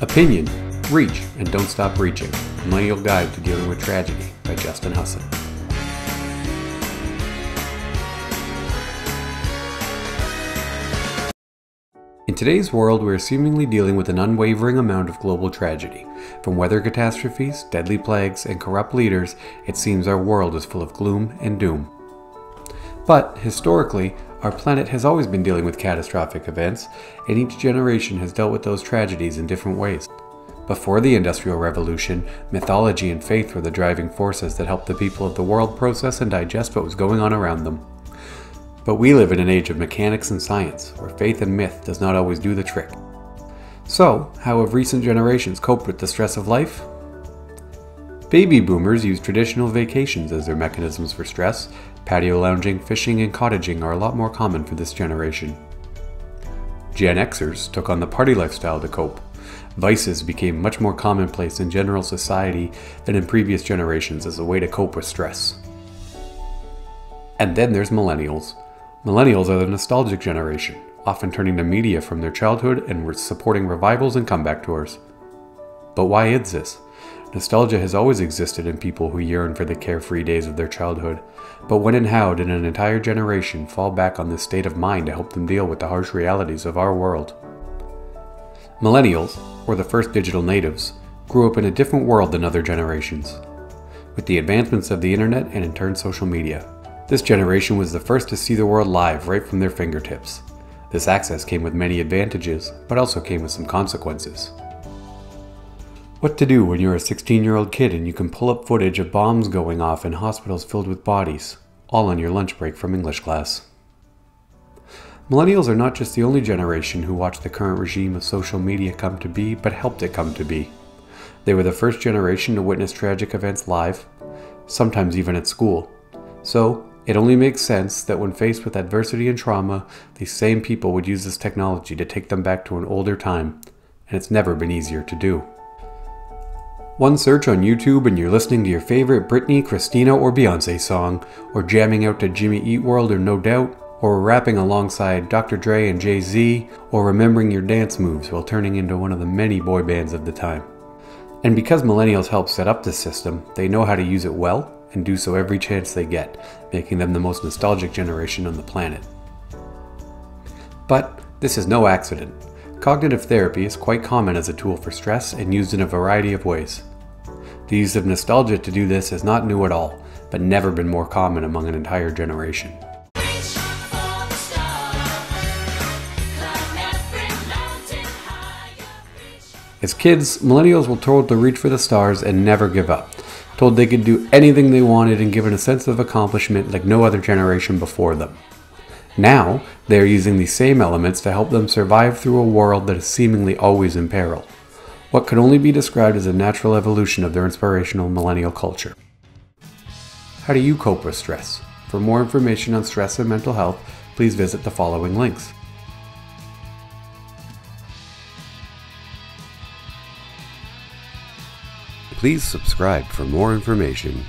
Opinion, Reach, and Don't Stop Reaching A Millennial Guide to Dealing with Tragedy by Justin Husson. In today's world, we are seemingly dealing with an unwavering amount of global tragedy. From weather catastrophes, deadly plagues, and corrupt leaders, it seems our world is full of gloom and doom. But, historically, our planet has always been dealing with catastrophic events, and each generation has dealt with those tragedies in different ways. Before the Industrial Revolution, mythology and faith were the driving forces that helped the people of the world process and digest what was going on around them. But we live in an age of mechanics and science, where faith and myth does not always do the trick. So, how have recent generations coped with the stress of life? Baby boomers use traditional vacations as their mechanisms for stress. Patio lounging, fishing, and cottaging are a lot more common for this generation. Gen Xers took on the party lifestyle to cope. Vices became much more commonplace in general society than in previous generations as a way to cope with stress. And then there's millennials. Millennials are the nostalgic generation, often turning to media from their childhood and supporting revivals and comeback tours. But why is this? Nostalgia has always existed in people who yearn for the carefree days of their childhood, but when and how did an entire generation fall back on this state of mind to help them deal with the harsh realities of our world? Millennials, or the first digital natives, grew up in a different world than other generations. With the advancements of the internet and in turn social media, this generation was the first to see the world live right from their fingertips. This access came with many advantages, but also came with some consequences. What to do when you're a 16 year old kid and you can pull up footage of bombs going off in hospitals filled with bodies, all on your lunch break from English class. Millennials are not just the only generation who watched the current regime of social media come to be, but helped it come to be. They were the first generation to witness tragic events live, sometimes even at school. So, it only makes sense that when faced with adversity and trauma, these same people would use this technology to take them back to an older time, and it's never been easier to do. One search on YouTube and you're listening to your favorite Britney, Christina, or Beyonce song, or jamming out to Jimmy Eat World or No Doubt, or rapping alongside Dr. Dre and Jay Z, or remembering your dance moves while turning into one of the many boy bands of the time. And because millennials helped set up this system, they know how to use it well and do so every chance they get, making them the most nostalgic generation on the planet. But this is no accident. Cognitive therapy is quite common as a tool for stress and used in a variety of ways. The use of nostalgia to do this is not new at all, but never been more common among an entire generation. As kids, millennials were told to reach for the stars and never give up, told they could do anything they wanted and given a sense of accomplishment like no other generation before them. Now, they are using these same elements to help them survive through a world that is seemingly always in peril what could only be described as a natural evolution of their inspirational millennial culture. How do you cope with stress? For more information on stress and mental health, please visit the following links. Please subscribe for more information